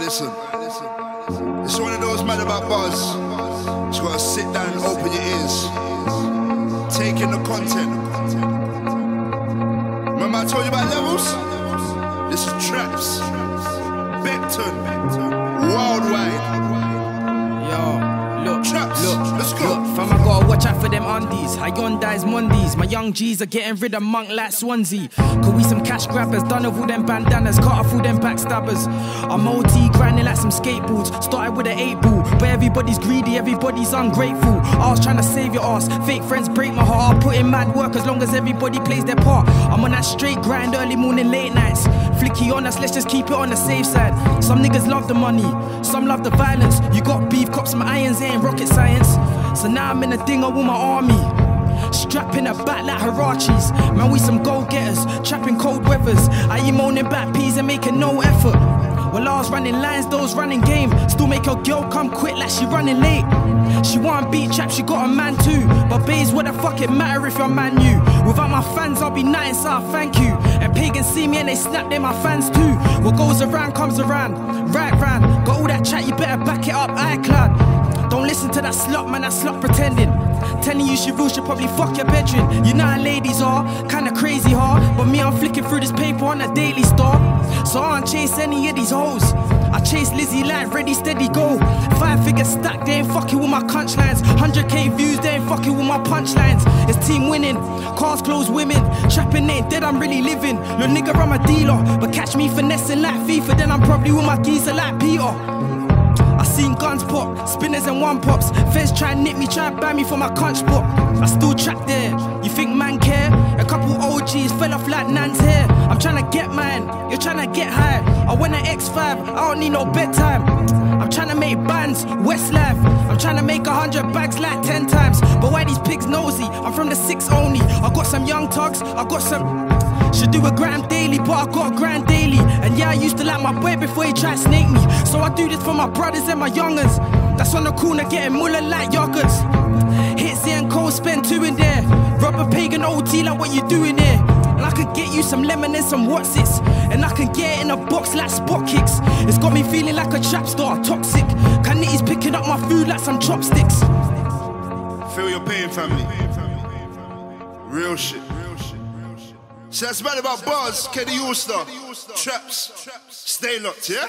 listen. It's one of those Mad About Bars. Just gotta sit down and open your ears. Take in the content. Remember I told you about levels? This is Trapz. Beckton. Worldwide. Them undies. Hyundai's Mondays. My young G's are getting rid of monk like Swansea. Could we some cash grabbers? Done with all them bandanas. Cut off all them backstabbers. I'm OT grinding like some skateboards. Started with an eight ball. But everybody's greedy, everybody's ungrateful. I was trying to save your ass. Fake friends break my heart. I put in mad work as long as everybody plays their part. I'm on that straight grind, early morning, late nights. Flicky on us, let's just keep it on the safe side. Some niggas love the money, some love the violence. You got beef, cops, my irons ain't rocket science. So now I'm in a dinger with my army. Strapping a back like Huaraches. Man, we some go getters, trapping cold weathers. I ain't moaning back peas and making no effort. Well, I was running lines, those running game. Still make a girl come quick like she running late. She want beat trap, she got a man too. But babes, what the fuck it matter if your man new? Without my fans, I'll be nice, so I thank you. And pagans see me and they snap, they my fans too. What goes around comes around. Right round, to that slut, man, that slut pretending. Telling you she real, should probably fuck your bedroom. You know how ladies are, kinda crazy hard. But me, I'm flicking through this paper on a daily star. So I don't chase any of these hoes. I chase Lizzie like ready, steady, go. Five figure stack, they ain't fucking with my punchlines. 100k views, they ain't fucking with my punchlines. It's team winning, cars close women. Trapping ain't dead, I'm really living. Little nigga, I'm a dealer. But catch me finessing like FIFA, then I'm probably with my geezer like Peter. I seen guns pop, spinners and one pops. Feds try and nip me, try and ban me for my conch spot. I still track there. You think man care? A couple OGs fell off like Nan's hair. I'm trying to get mine, you're trying to get high. I went an X5, I don't need no bedtime. I'm trying to make bands, Westlife. I'm trying to make a hundred bags like ten times. But why these pigs nosy? I'm from the six only. I got some young tugs, I got some. Should do a gram daily, but I got a grand daily. Yeah, I used to like my boy before he tried to snake me. So I do this for my brothers and my youngers. That's on the corner getting mullah like yogurts. Hits and cold spend two in there. Rubber pagan OT like what you doing here. And I could get you some lemon and some what's. And I can get it in a box like spot kicks. It's got me feeling like a trap star, toxic. Kaniti's picking up my food like some chopsticks. Feel your pain, family. Real shit. Real shit. So that's Mad About Bars, Kenny Allstar, Trapz. Stay locked, yeah?